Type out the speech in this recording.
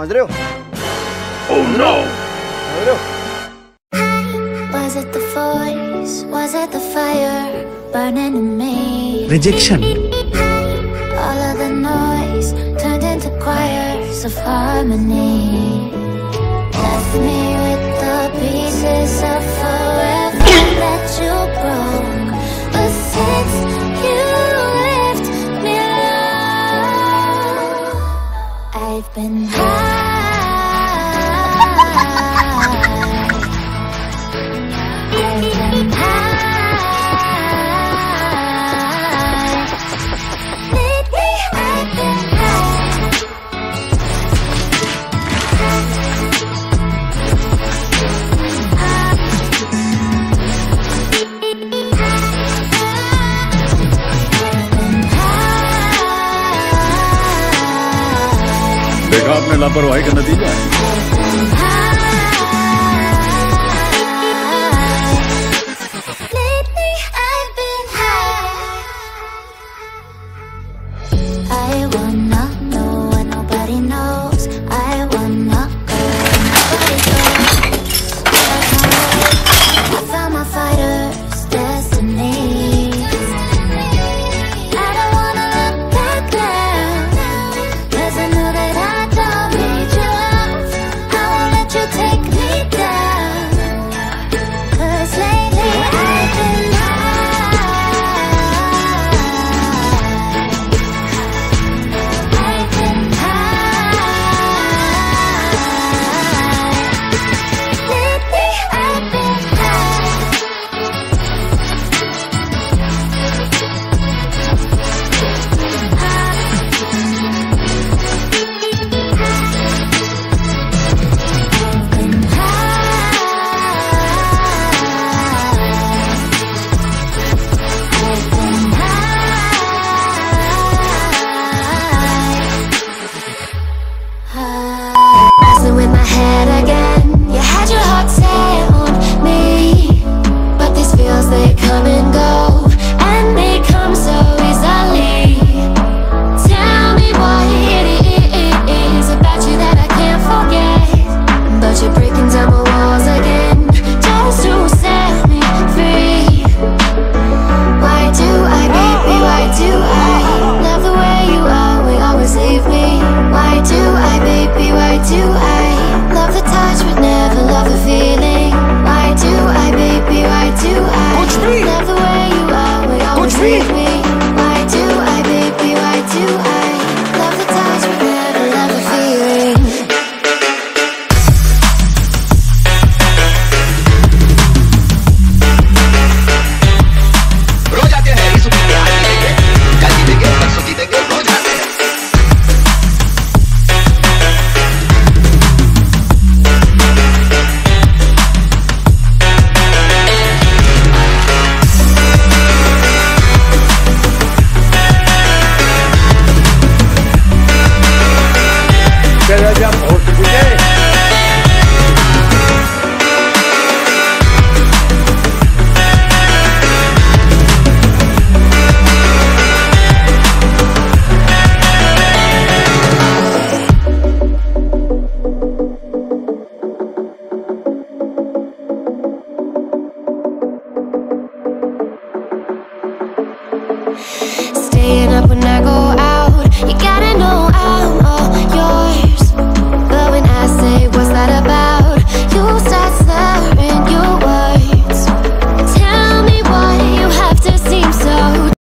समझ रहे हो oh, no. समझ रहे हो Rejection. All of the noise turned into choirs of harmony. Left me with the pieces of forever that you broke. But since you left me alone, I've been. देखा आपने लापरवाही का नतीजा है। up, day. Staying up when I go